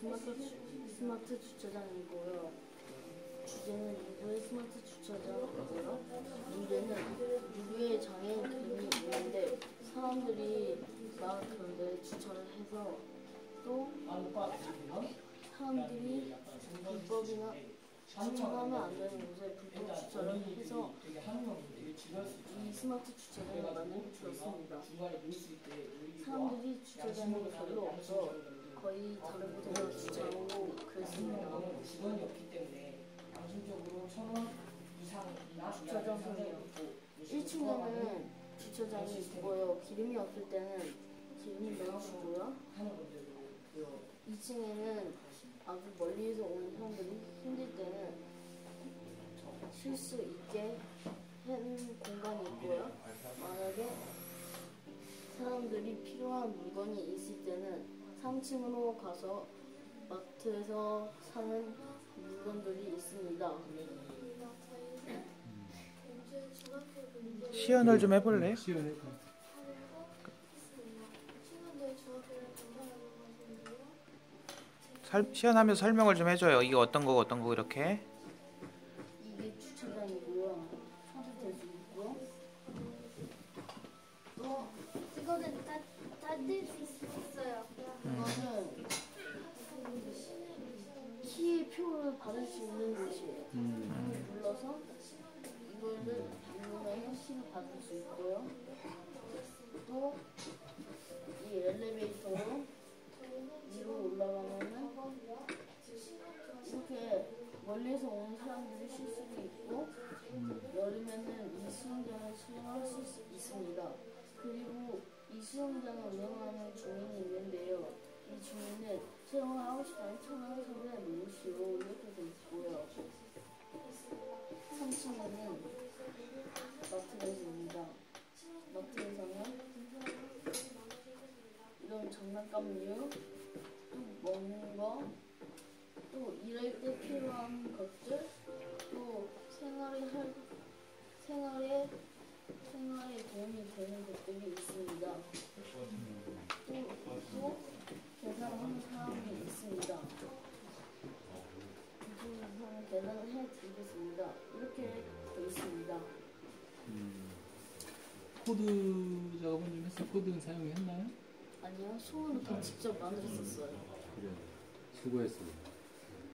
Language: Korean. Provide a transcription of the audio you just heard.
스마트, 주- 스마트 주차장이고요. 주제는 누구의 스마트 주차장이고요. 문제는 누구의 장애인 그림이 있는데 사람들이 막 그런데 주차를 해서 또 사람들이 불법이나 주차하면 안 되는 곳에 불법 주차를 해서 이 스마트 주차장을 만들어줬습니다. 사람들이 주차장이 별로 없어 거의 다른 곳에 그랬습니다. 직원이 없기 때문에 양심적으로 천원 이상이나 주차장이었고 1층에는 주차장이 있고요. 기름이 없을 때는 기름이. 하는 그 2층에는 아주 멀리에서 오는 사람들이 힘들 때는 쉴 수 있게 한 공간이 있고요. 만약에 사람들이 필요한 물건이 있을 때는 3층으로 가서 마트에서 사는 물건들이 있습니다. 시연을 좀 해볼래? 시연해. 하는데요. 설, 시연하면서 설명을 좀 해줘요. 이게 어떤 거고 어떤 거고 이렇게. 이게 주차장이고요. 차도 될수 있고요. 또 이거는 다 닫을 수 있는 곳이에요. 음. 눌러서 이거를 누르면 키를 받을 수 있고요. 또 이 엘리베이터로 위로 올라가면은 이렇게 멀리서 오는 사람들이 쉴 수도 있고 여름에는 이 수영장을 사용할 수 있- 있습니다. 그리고 이 수영장을 운영하는 주인이 있는데요. 이 주인은 수영을 하고 싶다면 천원 선에 누르시오 이렇게 돼 있고요. 3층에는 마트가 있습니다. 마트에서는 이런 장난감류, 또 먹는 거, 또 일할 때 필요한 것들, 또 생활에 할 생활에 생활에 도움이 되는 것들이 있습니다. 또, 또 계산하는 사람이 있습니다. 이분은 계산을 해드리겠습니다. 이렇게 되어 있습니다. 음. 코드 작업은 좀 했어? 코드 사용했나요? 아니요, 손으로 다 직접 만들었었어요. 그래. 수고했어.